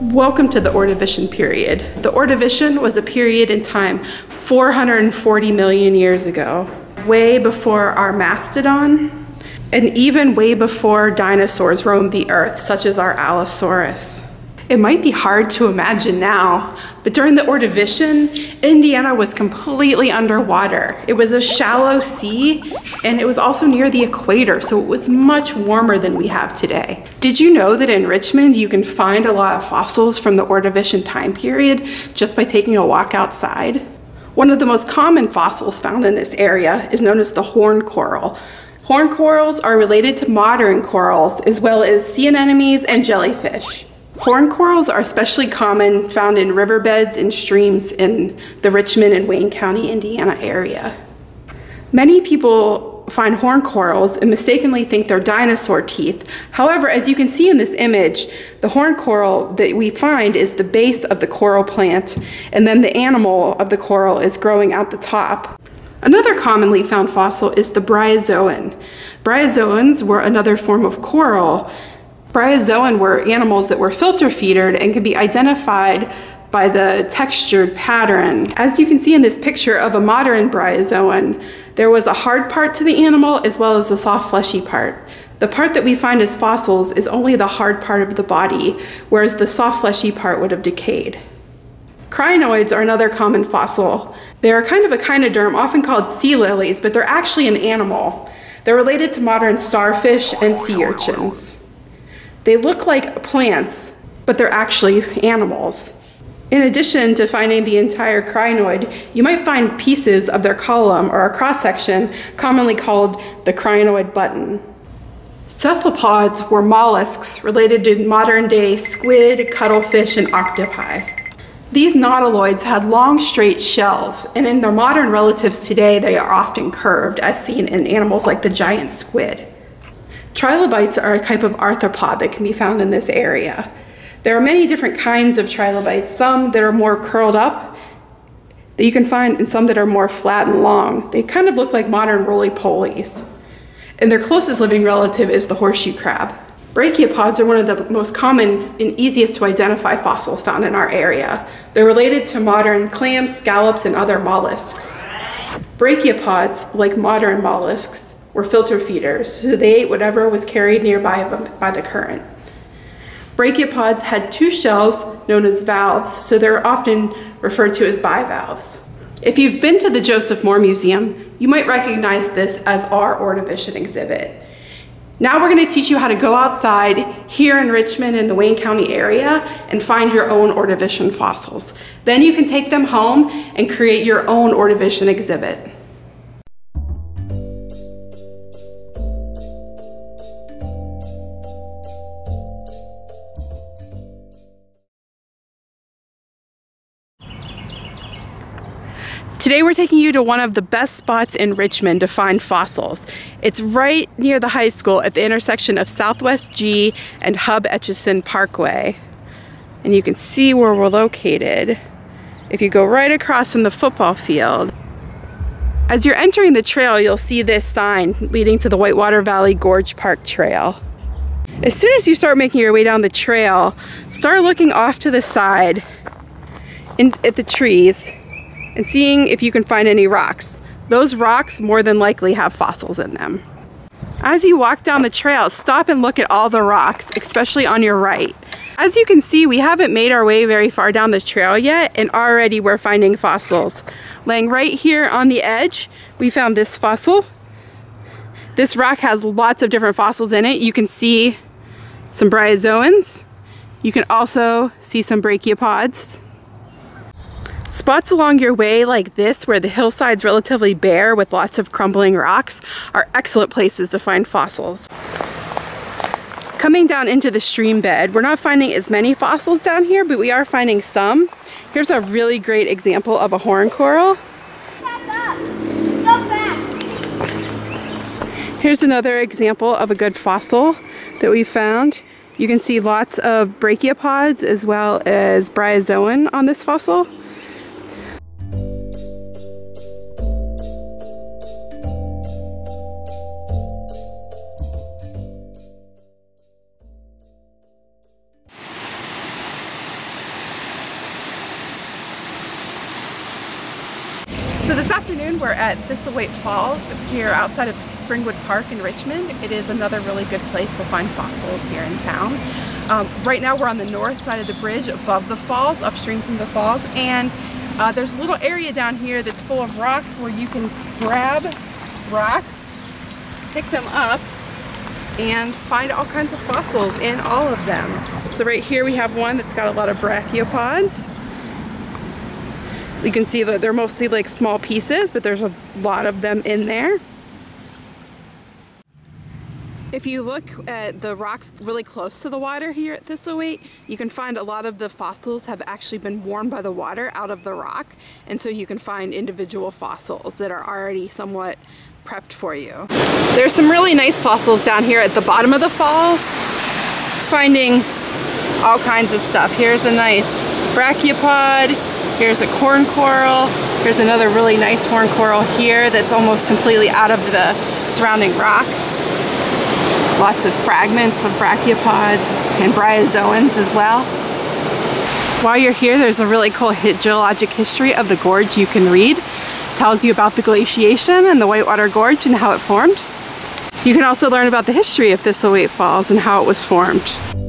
Welcome to the Ordovician period. The Ordovician was a period in time 440 million years ago, way before our mastodon, and even way before dinosaurs roamed the earth, such as our Allosaurus. It might be hard to imagine now, but during the Ordovician, Indiana was completely underwater. It was a shallow sea, and it was also near the equator, so it was much warmer than we have today. Did you know that in Richmond you can find a lot of fossils from the Ordovician time period just by taking a walk outside? One of the most common fossils found in this area is known as the horn coral. Horn corals are related to modern corals as well as sea anemones and jellyfish. Horn corals are especially common found in riverbeds and streams in the Richmond and Wayne County, Indiana area. Many people find horn corals and mistakenly think they're dinosaur teeth. However, as you can see in this image, the horn coral that we find is the base of the coral plant, and then the animal of the coral is growing out the top. Another commonly found fossil is the bryozoan. Bryozoans were another form of coral Bryozoan were animals that were filter feedered and could be identified by the textured pattern. As you can see in this picture of a modern bryozoan, there was a hard part to the animal as well as a soft fleshy part. The part that we find as fossils is only the hard part of the body, whereas the soft fleshy part would have decayed. Crinoids are another common fossil. They are kind of a echinoderm, often called sea lilies, but they're actually an animal. They're related to modern starfish and sea urchins. They look like plants, but they're actually animals. In addition to finding the entire crinoid, you might find pieces of their column or a cross section, commonly called the crinoid button. Cephalopods were mollusks related to modern day squid, cuttlefish, and octopi. These nautiloids had long, straight shells, and in their modern relatives today, they are often curved, as seen in animals like the giant squid. Trilobites are a type of arthropod that can be found in this area. There are many different kinds of trilobites, some that are more curled up that you can find and some that are more flat and long. They kind of look like modern roly-polies. And their closest living relative is the horseshoe crab. Brachiopods are one of the most common and easiest to identify fossils found in our area. They're related to modern clams, scallops, and other mollusks. Brachiopods, like modern mollusks, were filter feeders, so they ate whatever was carried nearby by the current. Brachiopods had two shells known as valves, so they're often referred to as bivalves. If you've been to the Joseph Moore Museum, you might recognize this as our Ordovician exhibit. Now we're going to teach you how to go outside here in Richmond in the Wayne County area and find your own Ordovician fossils. Then you can take them home and create your own Ordovician exhibit. Today we're taking you to one of the best spots in Richmond to find fossils. It's right near the high school at the intersection of Southwest G and Hub Etchison Parkway. And you can see where we're located if you go right across from the football field. As you're entering the trail, you'll see this sign leading to the Whitewater Valley Gorge Park Trail. As soon as you start making your way down the trail, start looking off to the side in, at the trees and seeing if you can find any rocks. Those rocks more than likely have fossils in them. As you walk down the trail, stop and look at all the rocks, especially on your right. As you can see, we haven't made our way very far down the trail yet, and already we're finding fossils. Laying right here on the edge, we found this fossil. This rock has lots of different fossils in it. You can see some bryozoans. You can also see some brachiopods. Spots along your way like this where the hillside's relatively bare with lots of crumbling rocks are excellent places to find fossils. Coming down into the stream bed, we're not finding as many fossils down here, but we are finding some. Here's a really great example of a horn coral. Here's another example of a good fossil that we found. You can see lots of brachiopods as well as bryozoan on this fossil. This afternoon we're at Thistlethwaite Falls here outside of Springwood Park in Richmond. It is another really good place to find fossils here in town. Um, right now we're on the north side of the bridge above the falls, upstream from the falls, and uh, there's a little area down here that's full of rocks where you can grab rocks, pick them up, and find all kinds of fossils in all of them. So right here we have one that's got a lot of brachiopods. You can see that they're mostly like small pieces, but there's a lot of them in there. If you look at the rocks really close to the water here at Thistlethwaite, you can find a lot of the fossils have actually been worn by the water out of the rock. And so you can find individual fossils that are already somewhat prepped for you. There's some really nice fossils down here at the bottom of the falls. Finding all kinds of stuff. Here's a nice brachiopod. Here's a horn coral. Here's another really nice horn coral here that's almost completely out of the surrounding rock. Lots of fragments of brachiopods and bryozoans as well. While you're here, there's a really cool geologic history of the gorge you can read. It tells you about the glaciation and the Whitewater Gorge and how it formed. You can also learn about the history of Thistlethwaite Falls and how it was formed.